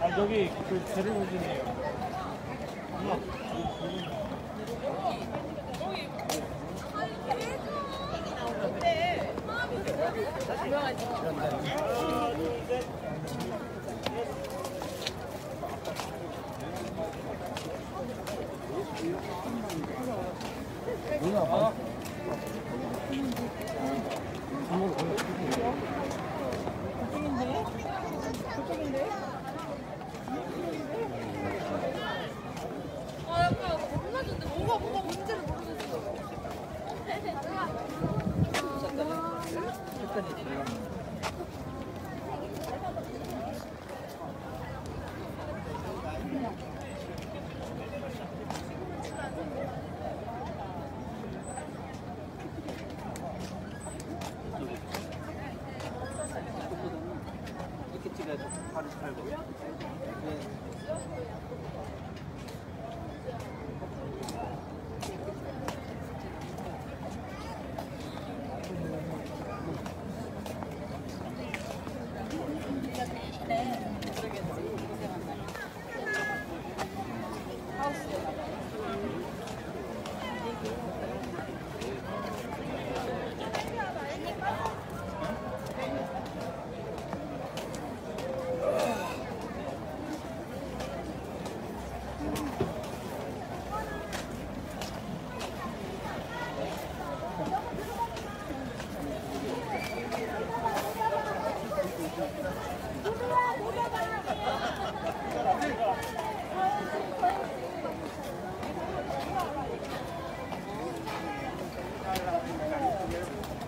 아 여기 그 배를 오시네요. 시 청, 이렇게 찍어야죠. 팔을 팔고. 지